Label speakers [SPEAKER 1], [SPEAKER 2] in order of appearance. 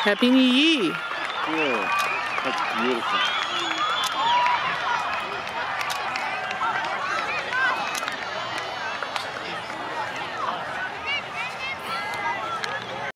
[SPEAKER 1] Happy New Year.
[SPEAKER 2] Yeah, that's beautiful.